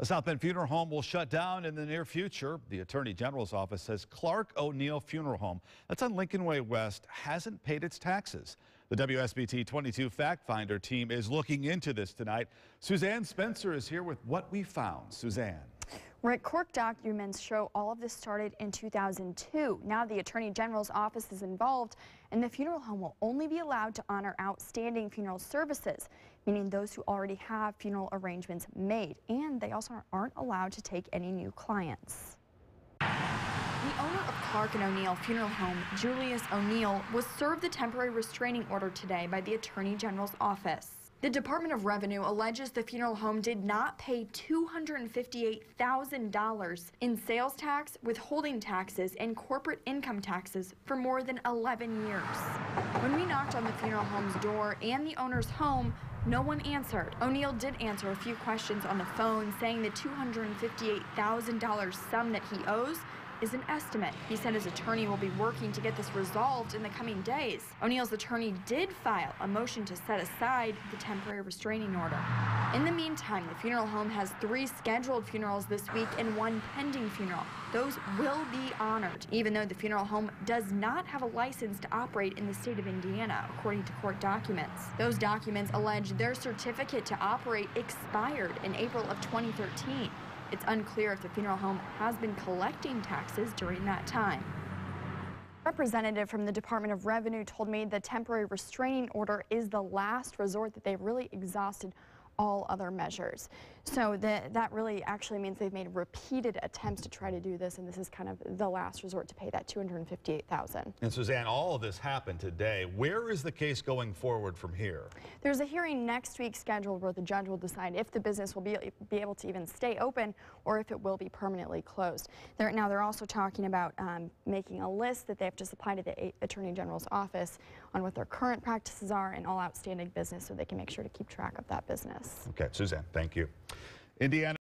A South Bend funeral home will shut down in the near future. The Attorney General's office says Clark O'Neal Funeral Home, that's on Lincolnway West, hasn't paid its taxes. The WSBT 22 Fact Finder team is looking into this tonight. Suzanne Spencer is here with what we found. Suzanne. Rick, court documents show all of this started in 2002. Now the Attorney General's office is involved, and the funeral home will only be allowed to honor outstanding funeral services, meaning those who already have funeral arrangements made, and they also aren't allowed to take any new clients. The owner of Clark and O'Neal Funeral Home, Julius O'Neal, was served the temporary restraining order today by the Attorney General's office. The Department of Revenue alleges the funeral home did not pay $258,000 in sales tax, withholding taxes, and corporate income taxes for more than 11 years. When we knocked on the funeral home's door and the owner's home, no one answered. O'Neal did answer a few questions on the phone, saying the $258,000 sum that he owes is an estimate. He said his attorney will be working to get this resolved in the coming days. O'Neal's attorney did file a motion to set aside the temporary restraining order. In the meantime, the funeral home has three scheduled funerals this week and one pending funeral. Those will be honored, even though the funeral home does not have a license to operate in the state of Indiana, according to court documents. Those documents allege their certificate to operate expired in April of 2013. It's unclear if the funeral home has been collecting taxes during that time. Representative from the Department of Revenue told me the temporary restraining order is the last resort that they've really exhausted all other measures. So the, that really actually means they've made repeated attempts to try to do this, and this is kind of the last resort to pay that 258000 And Suzanne, all of this happened today. Where is the case going forward from here? There's a hearing next week scheduled where the judge will decide if the business will be, be able to even stay open or if it will be permanently closed. They're, now, they're also talking about um, making a list that they have to supply to the Attorney General's office on what their current practices are and all outstanding business so they can make sure to keep track of that business. Okay, Suzanne, thank you. Indiana.